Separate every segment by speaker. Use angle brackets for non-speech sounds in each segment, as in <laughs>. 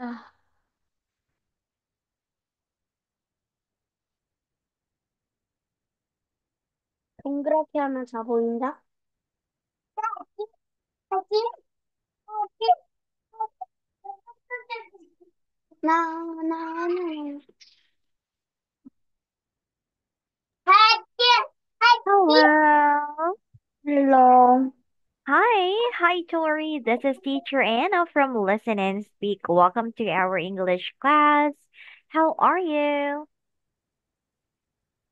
Speaker 1: 아, 동그랗게 하면 다 보인다? 나, 나는.
Speaker 2: Hello.
Speaker 1: Hello.
Speaker 2: Hi. Hi, Tory. This is Teacher Anna from Listen and Speak. Welcome to our English class. How are you?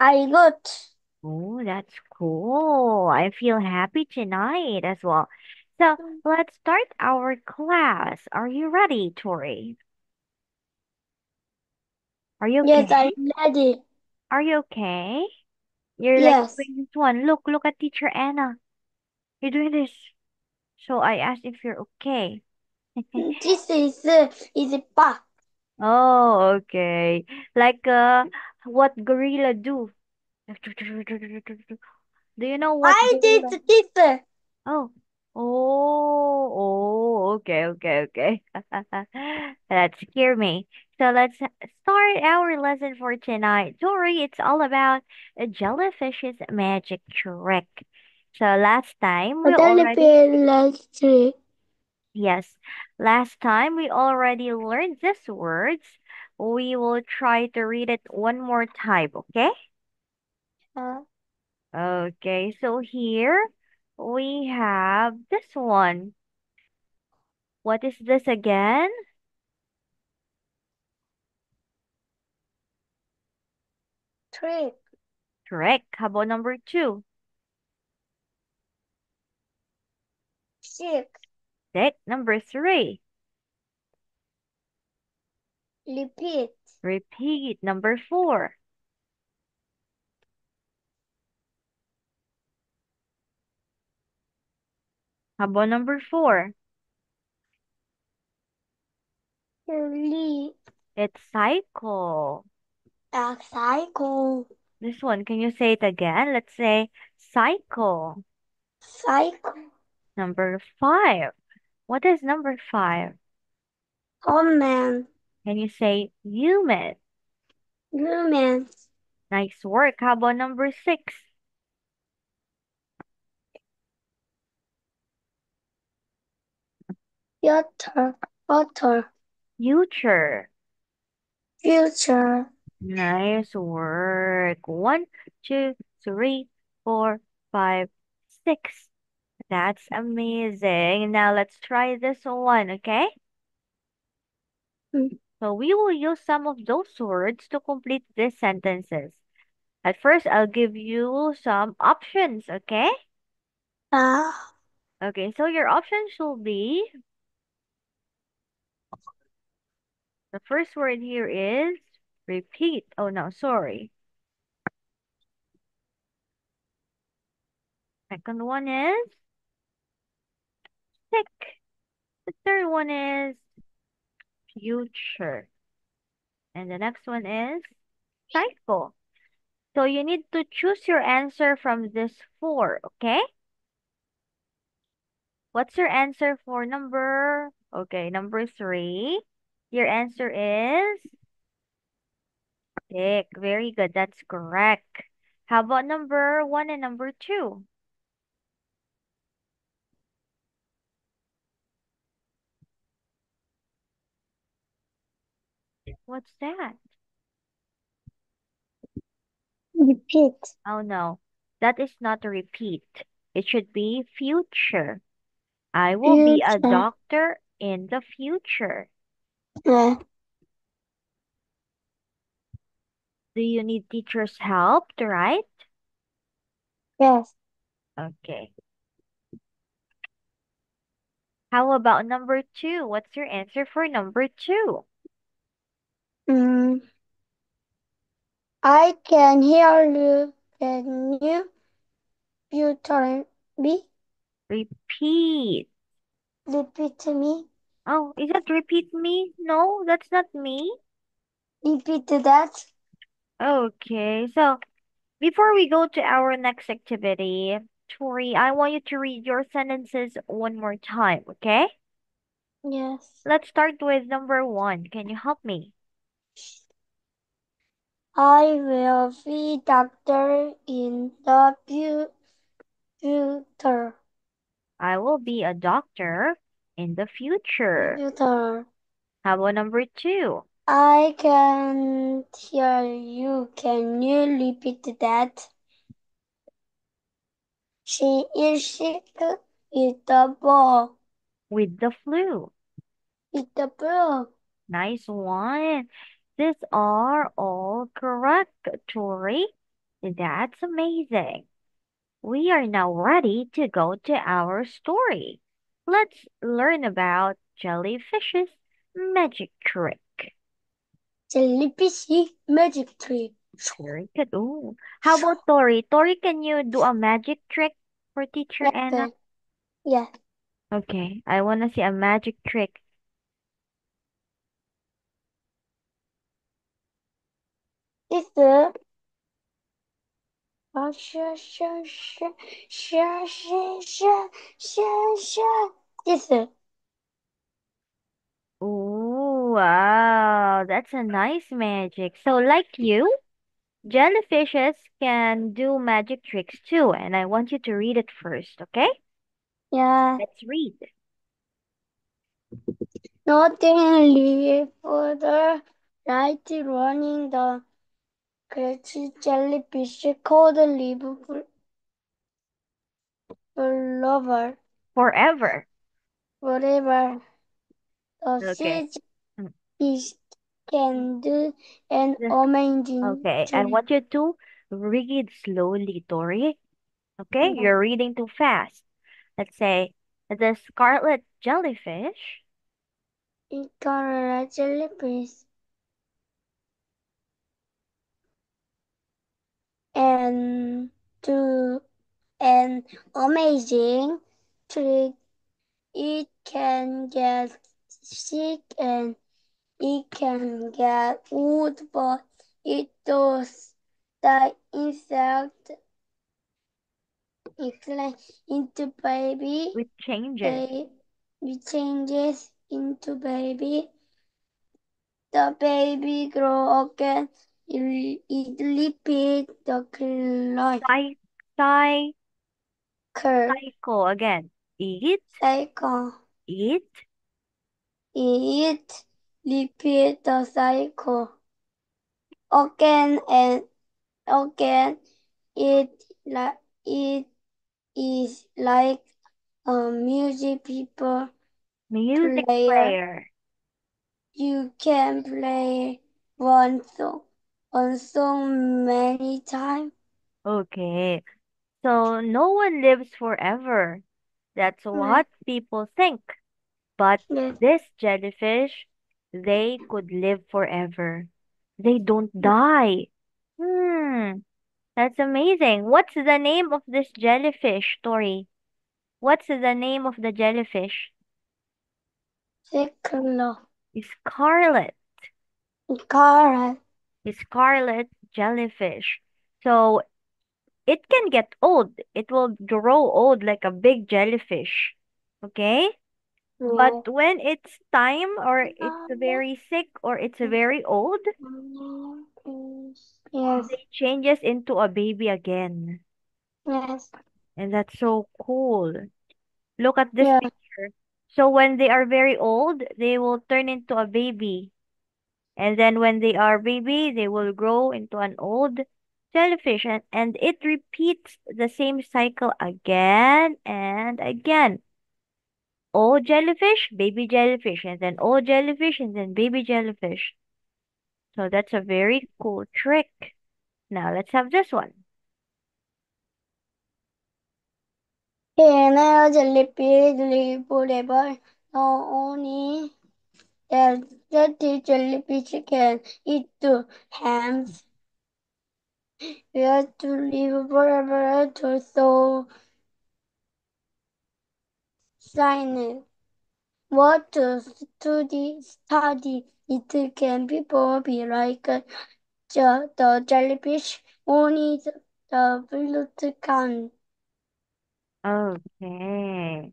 Speaker 1: I got.
Speaker 2: Oh, that's cool. I feel happy tonight as well. So let's start our class. Are you ready, Tory? Are you
Speaker 1: Yes. I'm ready.
Speaker 2: Are you okay? You're like
Speaker 1: Yes.
Speaker 2: doing this one. Look, look at Teacher Anna. You're doing this. So I asked if you're okay.
Speaker 1: Mm, <laughs> this is uh, is back.
Speaker 2: Oh, okay. Like uh what gorilla do? Do you know what
Speaker 1: I did
Speaker 2: gorilla?
Speaker 1: this. Uh.
Speaker 2: Oh. Oh, oh, okay, okay, okay. <laughs> That scared me. So let's start our lesson for tonight. Tory, it's all about a jellyfish's magic trick. So last time we already. Yes, last time we already learned these words. We will try to read it one more time, okay?
Speaker 1: Uh,
Speaker 2: Okay, so here we have this one. What is this again?
Speaker 1: trick.
Speaker 2: Trick. How about number two?
Speaker 1: Six.
Speaker 2: Tick. Number three.
Speaker 1: Repeat.
Speaker 2: Repeat. Number four. How about number four? It's cycle.
Speaker 1: A cycle.
Speaker 2: This one, can you say it again? Let's say cycle.
Speaker 1: Cycle.
Speaker 2: Number five. What is number five?
Speaker 1: Human.
Speaker 2: Can you say human?
Speaker 1: Human.
Speaker 2: Nice work. How about number six?
Speaker 1: Water. Water.
Speaker 2: Future.
Speaker 1: Future.
Speaker 2: Nice work. One, two, three, four, five, six. That's amazing. Now let's try this one, okay?
Speaker 1: Mm.
Speaker 2: So we will use some of those words to complete these sentences. At first, I'll give you some options, okay?
Speaker 1: Ah.
Speaker 2: Okay, so your options will be the first word here is repeat. Oh no, sorry. Second one is sick. The third one is future. And the next one is cycle. So you need to choose your answer from this four, okay? What's your answer for number? Okay, number three. Your answer is sick. Very good. That's correct. How about number one and number two? What's that?
Speaker 1: Repeat.
Speaker 2: Oh no, that is not a repeat. It should be future. I will be a
Speaker 1: Future.
Speaker 2: doctor in the future.
Speaker 1: Uh,
Speaker 2: Do you need teacher's help to write?
Speaker 1: yes.
Speaker 2: Okay. How about number two? What's your answer for number two?
Speaker 1: Mm, I can hear you. Can you future me?
Speaker 2: Repeat.
Speaker 1: Repeat me.
Speaker 2: Oh, is that repeat me? No, that's not me.
Speaker 1: Repeat that.
Speaker 2: Okay, so before we go to our next activity, Tory, I want you to read your sentences one more time, okay?
Speaker 1: Yes.
Speaker 2: Let's start with number one. Can you help me?
Speaker 1: I will be doctor in the future.
Speaker 2: I will be a doctor in the future.
Speaker 1: Future.
Speaker 2: How about number two?
Speaker 1: I can hear you. Can you repeat that? She is sick with the ball.
Speaker 2: With the flu.
Speaker 1: With the ball.
Speaker 2: Nice one. These are all correct, Tory. That's amazing. We are now ready to go to our story. Let's learn about jellyfish's magic trick.
Speaker 1: Jellyfish magic trick.
Speaker 2: Very good. Ooh. How about Tory? Tory, can you do a magic trick for teacher. Anna?
Speaker 1: Yes.
Speaker 2: Okay, I want to see a magic trick.
Speaker 1: Is Oh, sure, sure, sure, sure, sure, sure, sure, sure. This
Speaker 2: Ooh, wow, that's a nice magic. So, like you, jellyfishes can do magic tricks too, and I want you to read it first, okay?
Speaker 1: yeah.
Speaker 2: Let's read.
Speaker 1: Nothing leave further right running the 可吃 jellyfish called live for,
Speaker 2: forever. Forever.
Speaker 1: Whatever The
Speaker 2: okay. jellyfish
Speaker 1: hmm. can do an amazing
Speaker 2: Okay,
Speaker 1: and
Speaker 2: what you do, read slowly, Tory. Okay,
Speaker 1: mm-hmm.
Speaker 2: you're reading too fast. Let's say, the scarlet jellyfish.
Speaker 1: Scarlet jellyfish and to an amazing trick. It can get sick and it can get wood, but it does the insect it like into baby.
Speaker 2: with changes.
Speaker 1: It changes into baby. The baby grow again. It, it repeat the
Speaker 2: Cy cy
Speaker 1: cycle.
Speaker 2: cycle again. Eat,
Speaker 1: Cycle.
Speaker 2: eat,
Speaker 1: It repeat the cycle again and again. It like it is like a music people
Speaker 2: music
Speaker 1: player.
Speaker 2: player.
Speaker 1: You can play one song, one song many times.
Speaker 2: Okay, so no one lives forever. That's what people think. But
Speaker 1: Yes.
Speaker 2: this jellyfish, they could live forever. They don't die. Hmm, that's amazing. What's the name of this jellyfish, Tory? What's the name of the jellyfish?
Speaker 1: Cycle.
Speaker 2: Scarlet.
Speaker 1: Carrot.
Speaker 2: Scarlet jellyfish. So it can get old. It will grow old like a big jellyfish. Okay? But oh. when it's time or it's very sick or it's very old,
Speaker 1: Yes.
Speaker 2: it changes into a baby again.
Speaker 1: Yes.
Speaker 2: And that's so cool. Look at this
Speaker 1: Yeah.
Speaker 2: picture. So when they are very old, they will turn into a baby. And then when they are baby, they will grow into an old jellyfish. And, and it repeats the same cycle again and again. Old jellyfish, baby jellyfish, and then old jellyfish, and then baby jellyfish. So that's a very cool trick. Now let's have this one.
Speaker 1: Can a jellyfish live forever? Not only that, jellyfish can eat the hams. We have to live forever to so shine. What to study, study, it can people be like uh, the, the jellyfish, only the, the flute can.
Speaker 2: Okay.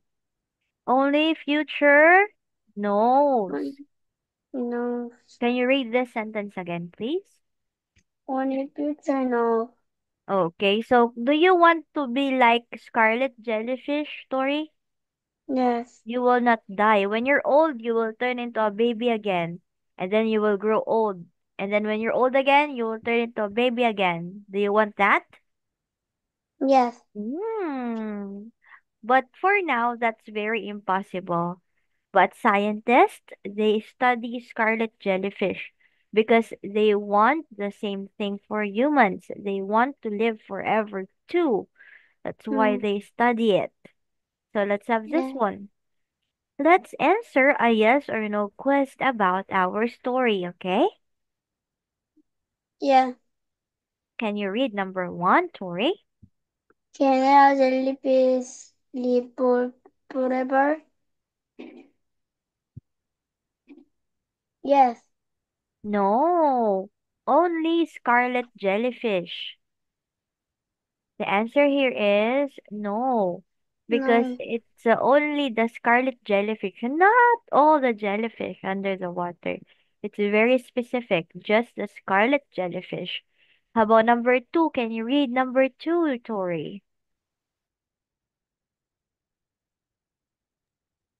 Speaker 2: Only future Nose.
Speaker 1: No.
Speaker 2: Can you read this sentence again, please?
Speaker 1: On a future, no.
Speaker 2: Okay, so do you want to be like Scarlet Jellyfish story?
Speaker 1: Yes.
Speaker 2: You will not die. When you're old, you will turn into a baby again. And then you will grow old. And then when you're old again, you will turn into a baby again. Do you want that?
Speaker 1: Yes.
Speaker 2: Hmm. But for now, that's very impossible. But scientists, they study scarlet jellyfish because they want the same thing for humans. They want to live forever too. That's why
Speaker 1: Hmm.
Speaker 2: they study it. So let's have this
Speaker 1: Yeah.
Speaker 2: one. Let's answer a yes or no quest about our story, okay?
Speaker 1: Yeah.
Speaker 2: Can you read number one, Tory?
Speaker 1: Can a jellyfish live for forever? Yes.
Speaker 2: No, only scarlet jellyfish. The answer here is no, because
Speaker 1: No.
Speaker 2: it's uh, only the scarlet jellyfish, not all the jellyfish under the water. It's very specific, just the scarlet jellyfish. How about number two? Can you read number two, Tory?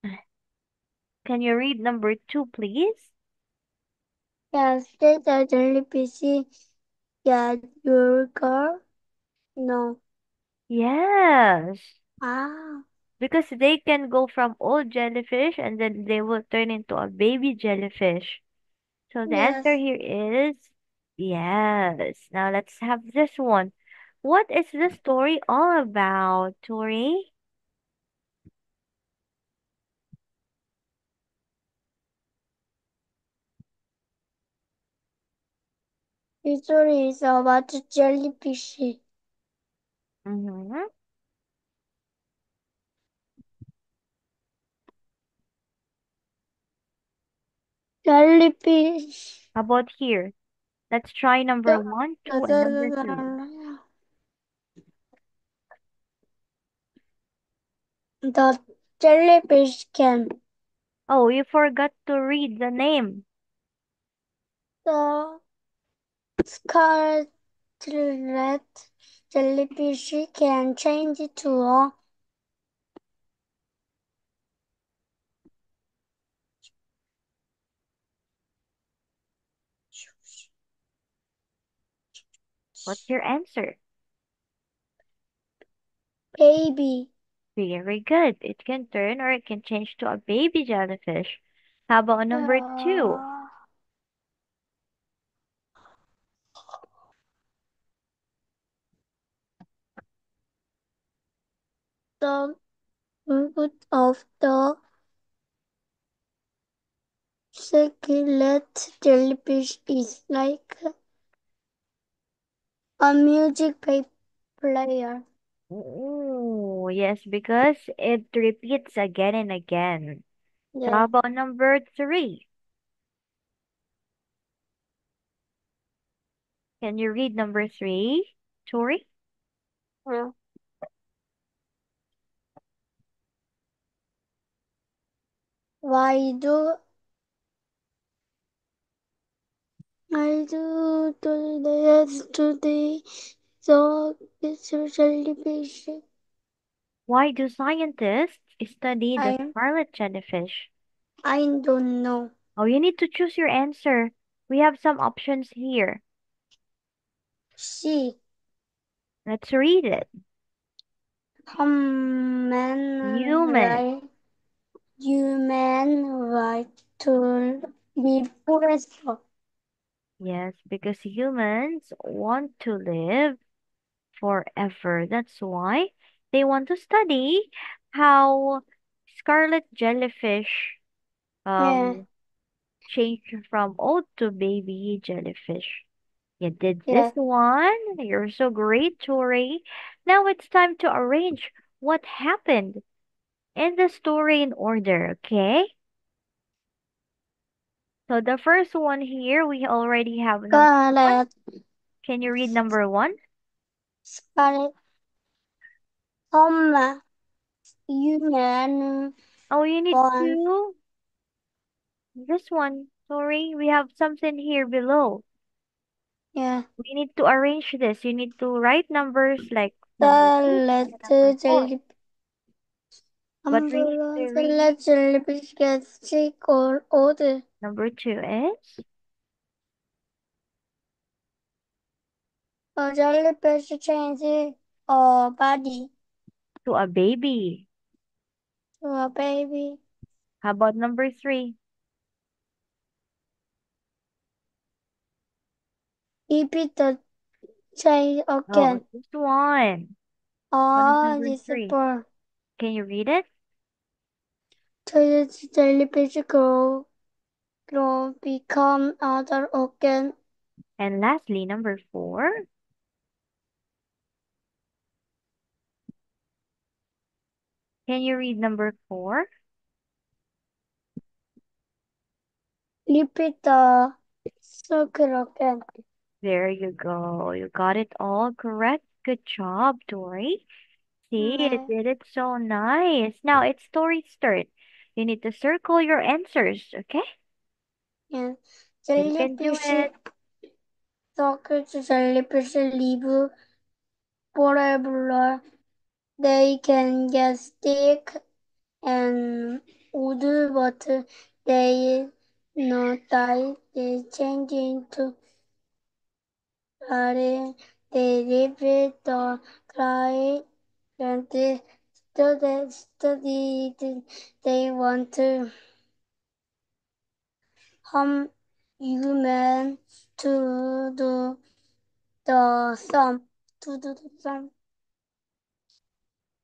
Speaker 2: <sighs> Can you read number two, please?
Speaker 1: Yes. Did a jellyfish get your car? No.
Speaker 2: Yes,
Speaker 1: Ah.
Speaker 2: because they can go from old jellyfish and then they will turn into a baby jellyfish. So the answer
Speaker 1: Yes.
Speaker 2: here is yes. Now let's have this one. What is the story all about, Tory?
Speaker 1: The story is about jellyfish.
Speaker 2: Mm-hmm.
Speaker 1: Jellyfish.
Speaker 2: How about here? Let's try number one,
Speaker 1: the,
Speaker 2: two, and number three.
Speaker 1: the jellyfish can.
Speaker 2: Oh, you forgot to read the name.
Speaker 1: The scarlet jellyfish can change to a
Speaker 2: What's your answer?
Speaker 1: baby.
Speaker 2: Very good. It can turn or it can change to a baby jellyfish. How about number two?
Speaker 1: Ah. The, root of the scarlet jellyfish is like a music player.
Speaker 2: Oh, yes, because it repeats again and again. So how about number three? Can you read number three, Tory?
Speaker 1: Yeah. Why do I do today today so jellyfish?
Speaker 2: Why do scientists study the
Speaker 1: I
Speaker 2: scarlet jellyfish?
Speaker 1: I don't know.
Speaker 2: Oh, you need to choose your answer. We have some options here.
Speaker 1: She
Speaker 2: Let's read it.
Speaker 1: human
Speaker 2: Human.
Speaker 1: right human right to live forever.
Speaker 2: Yes, because humans want to live forever. That's why they want to study how scarlet jellyfish
Speaker 1: Yeah,
Speaker 2: um change from old to baby jellyfish. You did this one. You're so great, Tory. Now it's time to arrange what happened in the story in order, okay? So the first one here, we already have number one.
Speaker 1: Scarlet
Speaker 2: Can you read number one?
Speaker 1: scarlet Homa human
Speaker 2: Oh, you need
Speaker 1: born
Speaker 2: to. This one, Sorry, we have something here below.
Speaker 1: Yeah.
Speaker 2: We need to arrange this. You need to write numbers like
Speaker 1: The
Speaker 2: number two
Speaker 1: letter
Speaker 2: number four.
Speaker 1: jelly.
Speaker 2: But we need
Speaker 1: Umbrella,
Speaker 2: to
Speaker 1: the
Speaker 2: read
Speaker 1: letter jellyfish gets sick or old.
Speaker 2: number two is
Speaker 1: A jellyfish changes a body
Speaker 2: to a baby.
Speaker 1: to a baby.
Speaker 2: How about number three?
Speaker 1: Repeat the chain
Speaker 2: Oh,
Speaker 1: again.
Speaker 2: what's this one? What
Speaker 1: Ah,
Speaker 2: number
Speaker 1: this
Speaker 2: three?
Speaker 1: is bird.
Speaker 2: Can you read it?
Speaker 1: So it's the jellyfish grow, grow, become other organ.
Speaker 2: And lastly, number four. Can you read number four?
Speaker 1: Repeat the again.
Speaker 2: There you go. You got it all correct. Good job, Tory. See, you
Speaker 1: mm-hmm.
Speaker 2: did it so nice. Now it's Tory's turn. You need to circle your answers, okay?
Speaker 1: Yeah.
Speaker 2: You can do
Speaker 1: Jellyfish,
Speaker 2: it.
Speaker 1: circle jellyfish live forever. They can get stick and wood, but they not die. They change into clay. They live the clay and they study, study. They want to harm human to do the sum. To do the sum.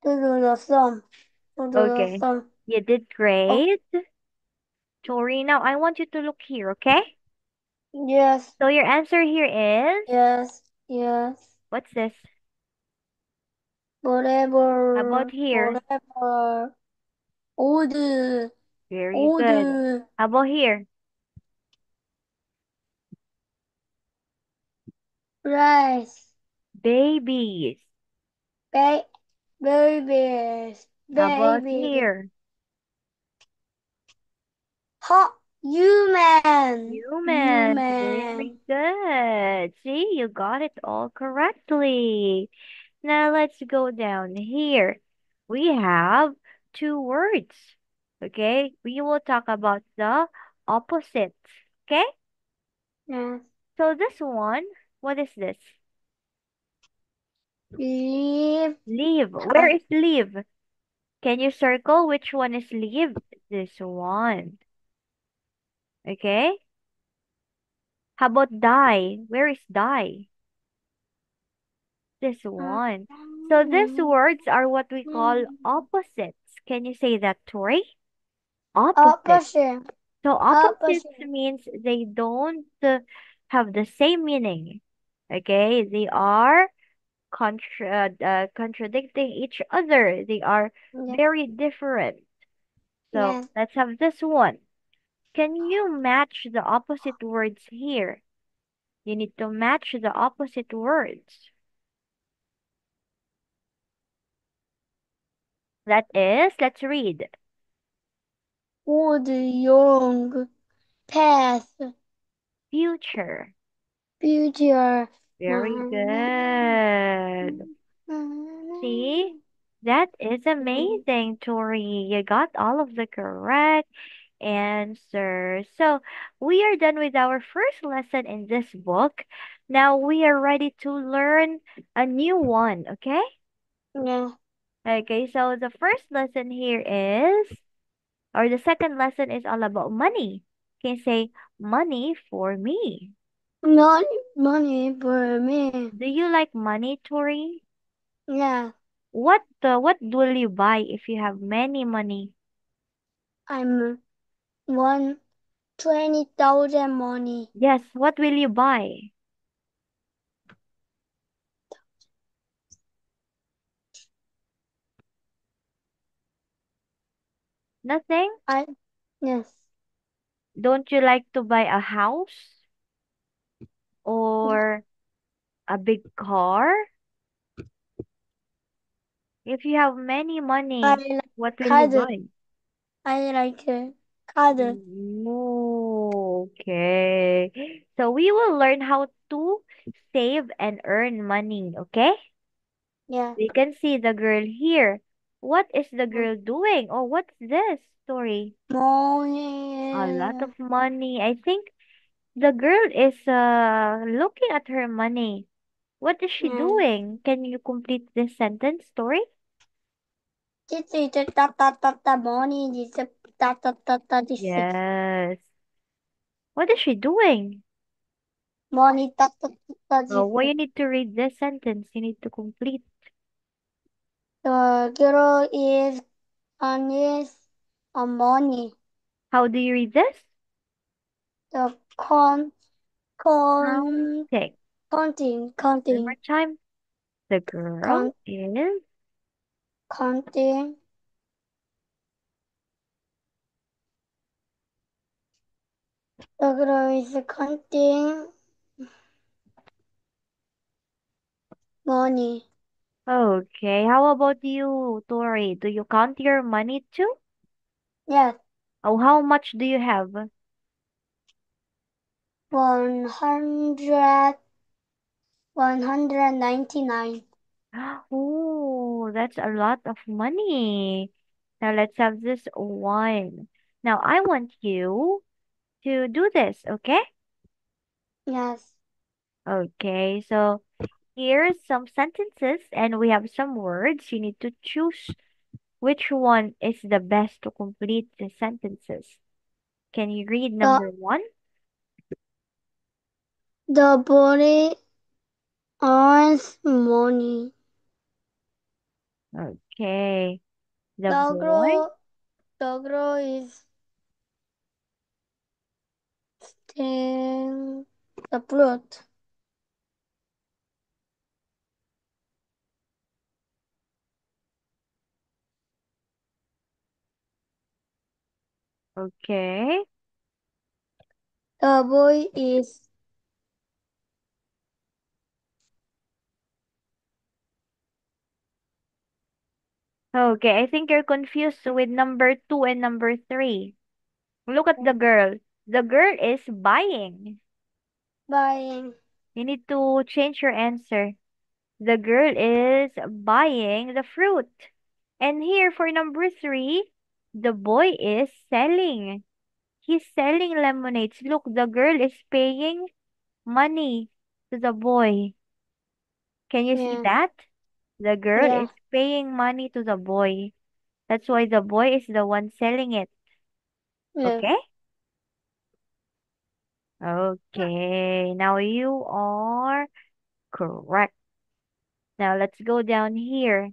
Speaker 1: To do the sum. To do the
Speaker 2: Okay.
Speaker 1: sum.
Speaker 2: You did oh. great. Tory, now I want you to look here, okay?
Speaker 1: Yes.
Speaker 2: So your answer here is
Speaker 1: Yes. Yes.
Speaker 2: what's this? How about here?
Speaker 1: Forever. Old.
Speaker 2: Very
Speaker 1: Old.
Speaker 2: good. How about here?
Speaker 1: Rice.
Speaker 2: Babies.
Speaker 1: Ba- babies.
Speaker 2: How about here?
Speaker 1: Hot. Human.
Speaker 2: Humans. Very
Speaker 1: Human.
Speaker 2: good. See, you got it all correctly. Now let's go down here. We have two words. Okay, we will talk about the opposites. Okay,
Speaker 1: Yes.
Speaker 2: so this one, what is this?
Speaker 1: Leave.
Speaker 2: Leave. Where is leave? Can you circle which one is leave? This one. Okay. How about die? Where is die? This one. So these words are what we call opposites. Can you say that, Tory? Opposites.
Speaker 1: Opposite.
Speaker 2: So opposites
Speaker 1: Opposite.
Speaker 2: means they don't uh, have the same meaning. Okay, they are contra uh, contradicting each other. They are
Speaker 1: Yeah.
Speaker 2: very different. So
Speaker 1: Yes.
Speaker 2: let's have this one. Can you match the opposite words here? You need to match the opposite words. That is, let's read.
Speaker 1: Old, young, past,
Speaker 2: Future.
Speaker 1: future.
Speaker 2: Very good. See? That is amazing, Tory. You got all of the correct answers. So we are done with our first lesson in this book. Now we are ready to learn a new one, okay?
Speaker 1: Yeah.
Speaker 2: Okay, so the first lesson here is, or the second lesson is all about money. You Can say money for me?
Speaker 1: Money, money for me.
Speaker 2: Do you like money, Tory?
Speaker 1: Yeah.
Speaker 2: What uh, what will you buy if you have many money?
Speaker 1: I'm one twenty thousand money.
Speaker 2: Yes, what will you buy? Nothing?
Speaker 1: I yes.
Speaker 2: Don't you like to buy a house or a big car? If you have many money,
Speaker 1: I like
Speaker 2: what will you buy?
Speaker 1: I like uh, a card.
Speaker 2: Oh, okay. So we will learn how to save and earn money, okay?
Speaker 1: Yeah.
Speaker 2: We can see the girl here. What is the girl doing? Or what's this story? Money. A lot of money. I think the girl is uh looking at her money. What is she
Speaker 1: Yeah.
Speaker 2: doing? Can you complete this sentence story? Yes. What is she doing?
Speaker 1: ta
Speaker 2: Oh, well, you need to read this sentence. You need to complete.
Speaker 1: The girl is on is on money.
Speaker 2: How do you read this?
Speaker 1: The con con
Speaker 2: Counting.
Speaker 1: counting
Speaker 2: One more time. The girl
Speaker 1: con
Speaker 2: is
Speaker 1: counting. The girl is counting money.
Speaker 2: Okay. How about you, Tory? Do you count your money too?
Speaker 1: Yes.
Speaker 2: Oh, how much do you have?
Speaker 1: One hundred one hundred ninety nine. <gasps>
Speaker 2: Oh, that's a lot of money. Now let's have this one. Now I want you to do this, okay?
Speaker 1: Yes.
Speaker 2: Okay, so here's some sentences and we have some words. You need to choose which one is the best to complete the sentences. Can you read
Speaker 1: The
Speaker 2: number one?
Speaker 1: the body earns money.
Speaker 2: Okay. The
Speaker 1: The
Speaker 2: boy.
Speaker 1: girl the girl is stealing the
Speaker 2: Okay.
Speaker 1: The boy is
Speaker 2: Okay, I think you're confused with number two and number three. Look at the girl. The girl is buying.
Speaker 1: buying.
Speaker 2: You need to change your answer. The girl is buying the fruit. And here for number three, the boy is selling. He's selling lemonades. Look, the girl is paying money to the boy. Can you see
Speaker 1: Yeah.
Speaker 2: that? The girl
Speaker 1: Yeah.
Speaker 2: is paying money to the boy. That's why the boy is the one selling it.
Speaker 1: Yeah.
Speaker 2: Okay? Okay, now you are correct. Now let's go down here.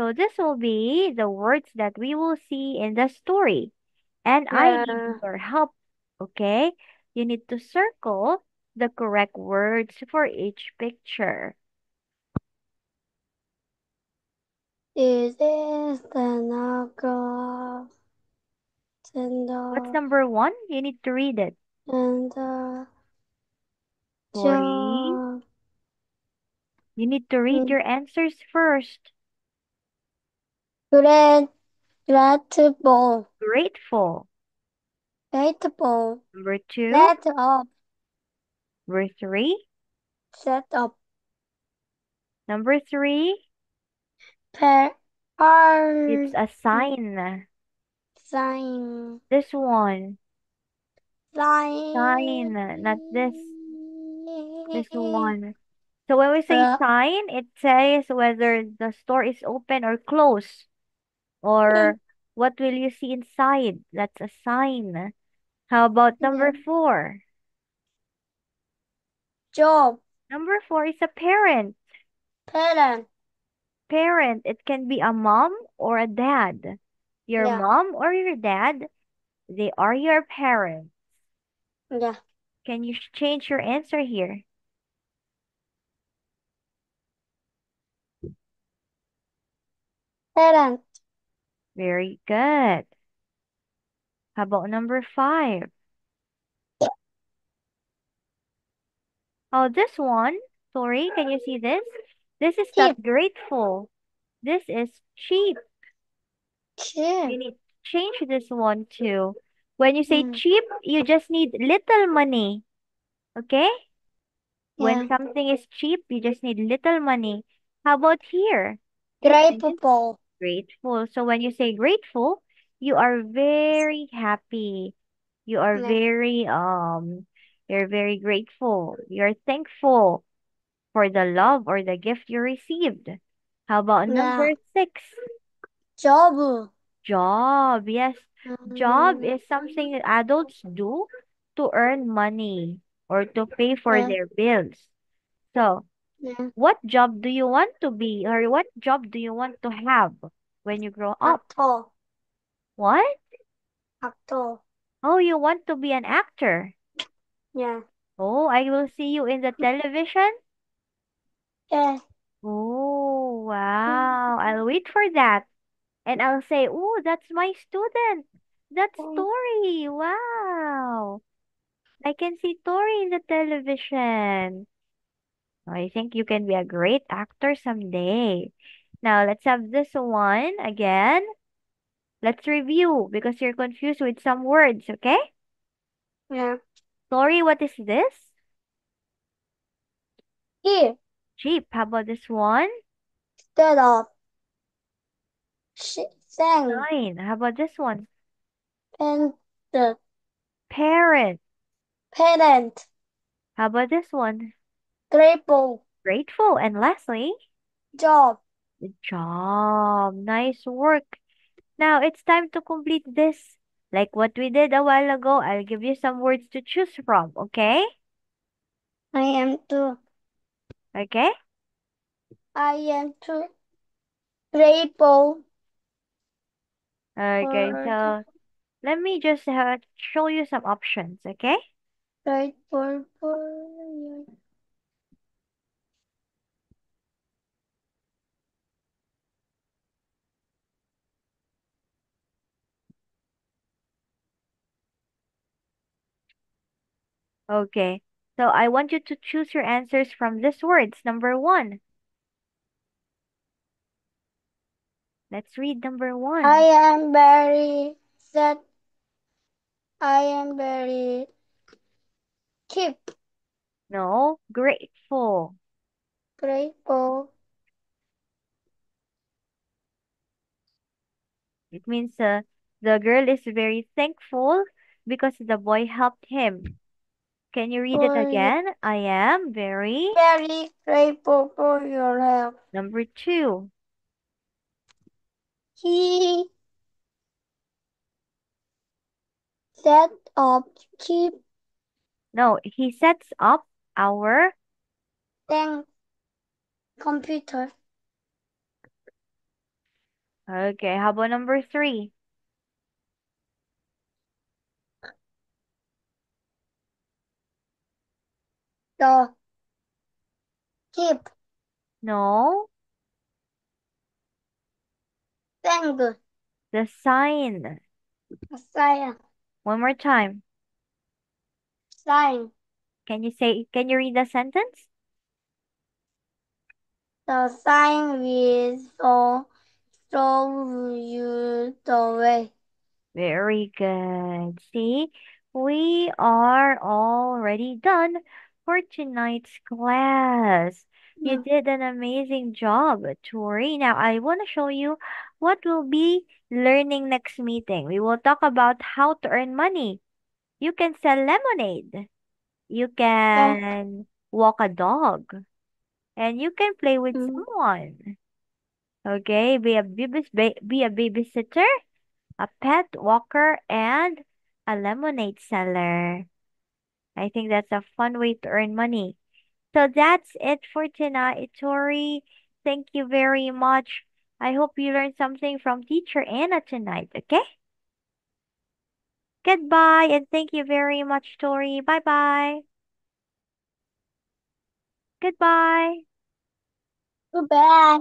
Speaker 2: So this will be the words that we will see in the story. And I need your help, okay? You need to circle the correct words for each picture.
Speaker 1: This is the.
Speaker 2: What's number one? You need to read it.
Speaker 1: and
Speaker 2: Tory,
Speaker 1: job.
Speaker 2: you need to read your answers first.
Speaker 1: Great grateful.
Speaker 2: Grateful.
Speaker 1: Grateful.
Speaker 2: Number two.
Speaker 1: Set up.
Speaker 2: Number three.
Speaker 1: Set up.
Speaker 2: Number three.
Speaker 1: Per
Speaker 2: It's a sign.
Speaker 1: sign.
Speaker 2: This one.
Speaker 1: Sign.
Speaker 2: Sign, not this. This one. So when we say
Speaker 1: Uh,
Speaker 2: sign, it says whether the store is open or closed. Or what will you see inside? That's a sign. How about mm-hmm. number
Speaker 1: Yeah.
Speaker 2: four?
Speaker 1: Job.
Speaker 2: Number four is a parent.
Speaker 1: Parent.
Speaker 2: Parent. It can be a mom or a dad. Your
Speaker 1: Yeah.
Speaker 2: mom or your dad, they are your parents.
Speaker 1: Yeah.
Speaker 2: Can you sh- change your answer here?
Speaker 1: Parent.
Speaker 2: Very good. How about number five? Oh, this one. Sorry, can you see this? This is not grateful. This is cheap.
Speaker 1: Cheap.
Speaker 2: You need to change this one too. When you say
Speaker 1: Mm.
Speaker 2: cheap, you just need little money. Okay?
Speaker 1: Yeah.
Speaker 2: When something is cheap, you just need little money. How about here?
Speaker 1: Grateful.
Speaker 2: Grateful. So when you say grateful, you are very happy. You are
Speaker 1: Yeah.
Speaker 2: very um you're very grateful. You're thankful for the love or the gift you received. How about number six?
Speaker 1: Job.
Speaker 2: Job. Yes. Job
Speaker 1: Mm.
Speaker 2: is something that adults do to earn money or to pay for
Speaker 1: Yeah.
Speaker 2: their bills. So,
Speaker 1: Yeah.
Speaker 2: what job do you want to be or what job do you want to have when you grow up?
Speaker 1: Actor.
Speaker 2: What?
Speaker 1: Actor.
Speaker 2: Oh, you want to be an actor.
Speaker 1: Yeah.
Speaker 2: Oh, I will see you in the television.
Speaker 1: Yeah.
Speaker 2: Oh, wow. Mm-hmm. I'll wait for that. And I'll say, oh, that's my student. That's. Tory. Wow. I can see Tory in the television. I think you can be a great actor someday. Now, let's have this one again. Let's review because you're confused with some words, okay?
Speaker 1: Yeah.
Speaker 2: Sorry, what is this?
Speaker 1: Here.
Speaker 2: Jeep. How about this one?
Speaker 1: Instead of. Sang.
Speaker 2: Nine. How about this one?
Speaker 1: And the
Speaker 2: Parent.
Speaker 1: parent.
Speaker 2: How about this one?
Speaker 1: Grateful.
Speaker 2: Grateful. And lastly,
Speaker 1: Job.
Speaker 2: Good job. Nice work. Now it's time to complete this. Like what we did a while ago, I'll give you some words to choose from, okay?
Speaker 1: I am too.
Speaker 2: Okay?
Speaker 1: I am too grateful.
Speaker 2: Okay, so let me just uh, show you some options, okay?
Speaker 1: Grateful for
Speaker 2: Okay. So I want you to choose your answers from these words. Number one. Let's read number one.
Speaker 1: I am very sad. I am very keep
Speaker 2: No, grateful.
Speaker 1: grateful.
Speaker 2: It means uh, the girl is very thankful because the boy helped him. Can you read it again? I am very.
Speaker 1: Very grateful for your help.
Speaker 2: Number two.
Speaker 1: He set up keep
Speaker 2: No, he sets up our.
Speaker 1: then computer.
Speaker 2: Okay, how about number three?
Speaker 1: The keep
Speaker 2: No,
Speaker 1: thank
Speaker 2: the sign.
Speaker 1: sign
Speaker 2: One more time.
Speaker 1: sign.
Speaker 2: Can you say, can you read the sentence?
Speaker 1: The sign will show show you the way.
Speaker 2: Very good. See, we are already done for tonight's class. You did an amazing job, Tory. Now, I want to show you what we'll be learning next meeting. We will talk about how to earn money. You can sell lemonade. You can walk a dog. And you can play with
Speaker 1: Mm.
Speaker 2: someone. Okay, be a babys be a babysitter a pet walker, and a lemonade seller. I think that's a fun way to earn money. So that's it for tonight, Tory. Thank you very much. I hope you learned something from teacher Anna tonight, okay? Goodbye and thank you very much, Tory. Bye bye. Goodbye.
Speaker 1: Goodbye.